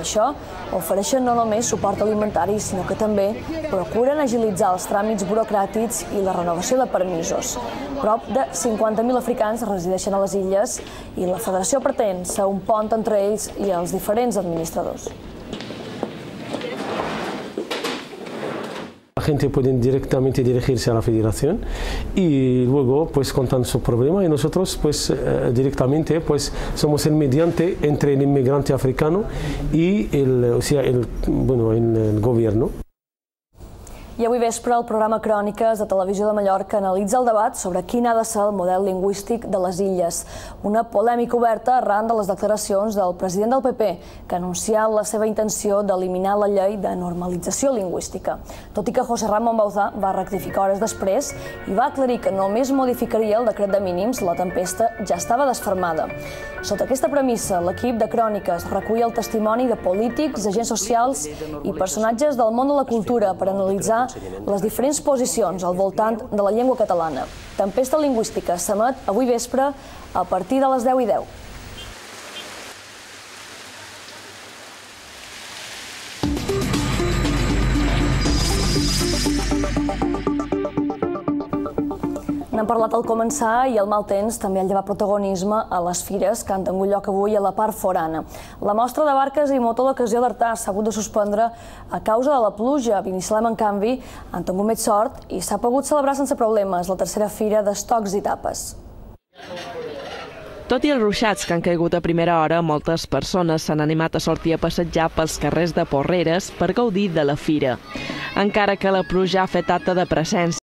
això, ofereixen no només suport alimentari, sinó que també procuren agilitzar els tràmits burocràtics i la renovació de permisos. Prop de 50.000 africans resideixen a les illes i la federació pretén ser un pont entre ells i els diferents administradors. Gente puede directamente dirigirse a la federación y luego pues contan su problema y nosotros pues eh, directamente pues somos el mediante entre el inmigrante africano y el, o sea, el, bueno, el, el gobierno. I avui vespre el programa Cròniques de Televisió de Mallorca analitza el debat sobre quin ha de ser el model lingüístic de les illes. Una polèmica oberta arran de les declaracions del president del PP, que ha anunciat la seva intenció d'eliminar la llei de normalització lingüística. Tot i que José Ramon Bauzá va rectificar hores després i va aclarir que només modificaria el decret de mínims, la tempesta ja estava desfermada. Sota aquesta premissa, l'equip de Cròniques recull el testimoni de polítics, agents socials i personatges del món de la cultura per analitzar les diferents posicions al voltant de la llengua catalana. Tempesta lingüística s'emet avui vespre a partir de les 10 i 10. N'hem parlat al començar i el mal temps també ha llevat protagonisme a les fires que han tingut lloc avui a la part forana. La mostra de barques i motor d'ocasió d'Artà s'ha hagut de suspendre a causa de la pluja. Vinicilem, en canvi, han tingut més sort i s'ha pogut celebrar sense problemes la tercera fira d'estocs i tapes. Tot i els ruixats que han caigut a primera hora, moltes persones s'han animat a sortir a passejar pels carrers de Porreres per gaudir de la fira. Encara que la pluja ha fet acte de presència,